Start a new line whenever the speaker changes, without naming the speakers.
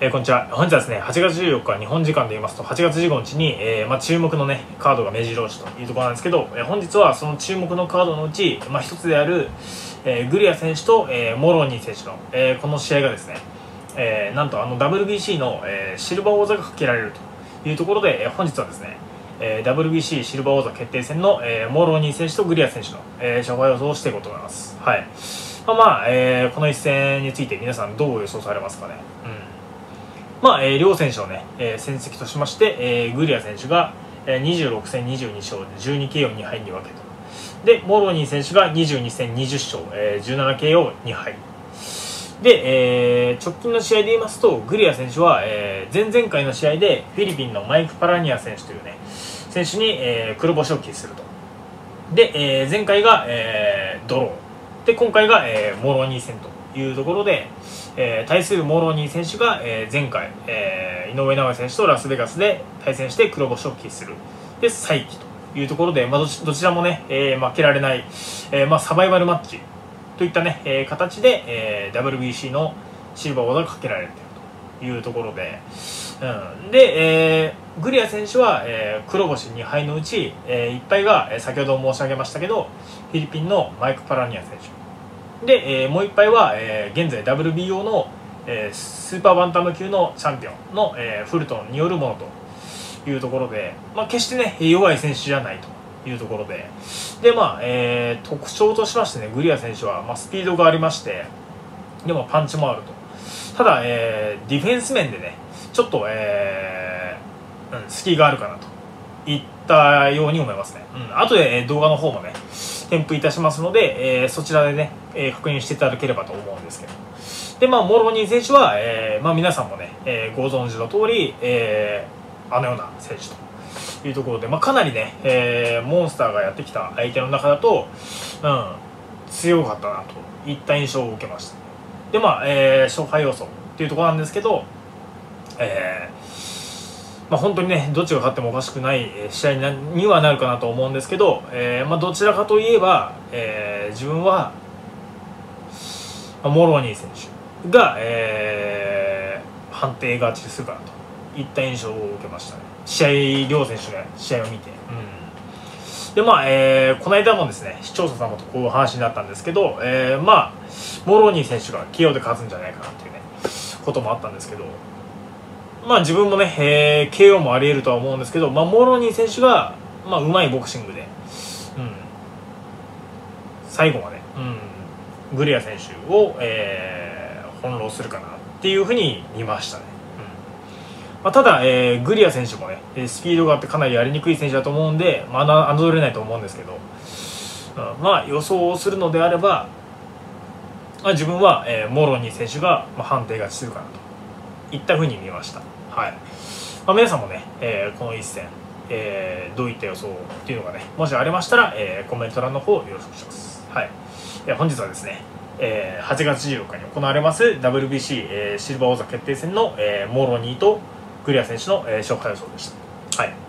えー、こんにちは。本日はですね、8月14日、日本時間で言いますと、8月15日に、えー、まあ、注目のね、カードが目白押しというところなんですけど、えー、本日はその注目のカードのうち、まあ、一つである、えー、グリア選手と、えー、モロニー選手の、えー、この試合がですね、えー、なんとあの WBC の、えー、シルバー王座がかけられるというところで、えー、本日はですね、えー、WBC シルバー王座決定戦の、えー、モロニー選手とグリア選手の、えー、勝敗予想をしていこうと思います。はい。まあまあ、えー、この一戦について皆さんどう予想されますかね。うんまあ、えー、両選手のね、えー、戦績としまして、えー、グリア選手が、えー、26戦22勝で 12KO 2敗2分けと。で、モロニー選手が22戦20勝、えー、17KO 2敗。で、えー、直近の試合で言いますと、グリア選手は、えー、前々回の試合でフィリピンのマイク・パラニア選手というね、選手に、えー、黒星を喫すると。で、えー、前回が、えー、ドロー。で、今回が、えー、モロニー戦というところで、えー、対するモロニー選手が、えー、前回、えー、井上尚弥選手とラスベガスで対戦して黒星を喫する。で再起というところで、まあ、どちらもね、えー、負けられない、えーまあ、サバイバルマッチといったね、えー、形で、えー、WBC のシルバー技がかけられているというところで、うん、で、えー、グリア選手は、えー、黒星2敗のうち、えー、1敗が、先ほど申し上げましたけどフィリピンのマイク・パラニア選手。で、えー、もう一杯は、えー、現在 WBO の、えー、スーパーバンタム級のチャンピオンの、え、フルトンによるものというところで、まあ、決してね弱い選手じゃないというところで。で、まあえ、特徴としましてねグリア選手は、まあ、スピードがありましてでもパンチもあると。ただ、え、ディフェンス面でねちょっと、えーうん、隙があるかなといったように思いますね、うん、後で、えー、動画の方もね添付いたしますので、えー、そちらでね、えー、確認していただければと思うんですけど。でまあモロニー選手は、えーまあ、皆さんもね、え、ご存知の通り、え、あのような選手というところで、まあ、かなりね、え、モンスターがやってきた相手の中だと、うん、強かったなといった印象を受けました。でまあ、えー、勝敗予想っていうところなんですけど、えーまあ、本当にねどっちが勝ってもおかしくない試合にはなるかなと思うんですけど、えーまあ、どちらかといえば、えー、自分は、まあ、モロニー選手が、えー、判定勝ちするかなといった印象を受けましたね。試合両選手が試合を見て、うん、でまあ、えー、この間もですね視聴者様とこういう話になったんですけど、えー、まあモローニー選手が KO で勝つんじゃないかなっていうねこともあったんですけどまあ自分もね、えー、KO もあり得るとは思うんですけど、まあ、モロニー選手が、まあ、うまいボクシングで、うん、最後まで、うん、グリア選手を、えー、翻弄するかなっていうふうに見ましたね。うん。まあ、ただ、えー、グリア選手もね、スピードがあってかなりやりにくい選手だと思うんで、まあ、侮れないと思うんですけど、うん、まあ予想をするのであれば、まあ、自分は、えー、モロニー選手が、まあ、判定勝ちするかなと。いったふうに見ました。はい。まあ、皆さんもね、えー、この一戦、えー、どういった予想っていうのがねもしありましたら、えー、コメント欄の方よろしくお願いします、はい、え本日はですね、え8月14日に行われます WBC、えシルバー王座決定戦の、えモロニーとクリア選手の、えー、紹介予想でした。はい。